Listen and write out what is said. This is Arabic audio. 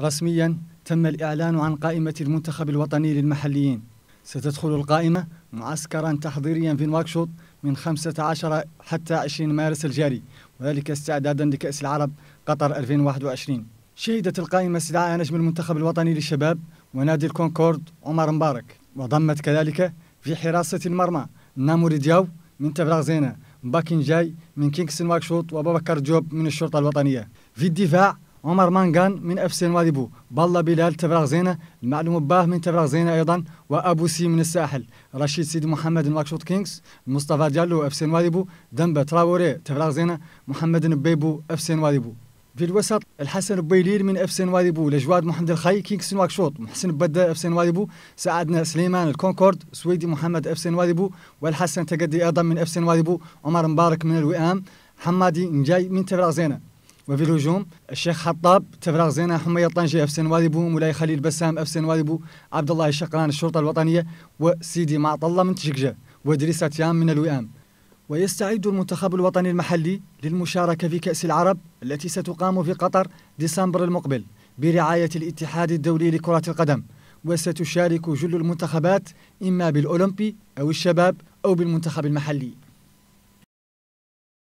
رسميا تم الإعلان عن قائمة المنتخب الوطني للمحليين. ستدخل القائمة معسكرا تحضيريا في نواكشوط من 15 حتى 20 مارس الجاري وذلك استعدادا لكأس العرب قطر 2021 شهدت القائمة استدعاء نجم المنتخب الوطني للشباب ونادي الكونكورد عمر مبارك. وضمت كذلك في حراسة المرمى ناموري دياو من تفرغ زينة باكين جاي من كينغز نواكشوط وأبو جوب من الشرطة الوطنية. في الدفاع عمر مانغان من اف سي نواديبو بالله بلال تبرغ زينة المعلوم باه من تبرغ زينة أيضا وأبو سي من الساحل. رشيد سيد محمد من واكشوط كينغز مصطفى ديالو اف نواديبو دمبة تراوري تبرغ زينة محمد نبيبو اف سي نواديبو في الوسط الحسن بويلير من اف سي نواديبو لجواد محمد الخي كينغسون واكشوط محسن بدا اف سي نواديبو سعدنا سليمان الكونكورد سويدي محمد اف سي نواديبو والحسن تقدي أيضا من اف سي نواديبو عمر مبارك من الوئام. حمادي نجاي من تفرغ زينة. وفي الهجوم الشيخ حطاب تفرغ زينة حمية طنجي اف سي نواديبو مولاي خليل بسام اف سي نواديبو عبد الله الشقران الشرطة الوطنية وسيدي معطلة من تجكجة ودريسة تيام من الوئام. ويستعد المنتخب الوطني المحلي للمشاركة في كأس العرب التي ستقام في قطر ديسمبر المقبل برعاية الاتحاد الدولي لكرة القدم. وستشارك جل المنتخبات إما بالأولمبي أو الشباب أو بالمنتخب المحلي.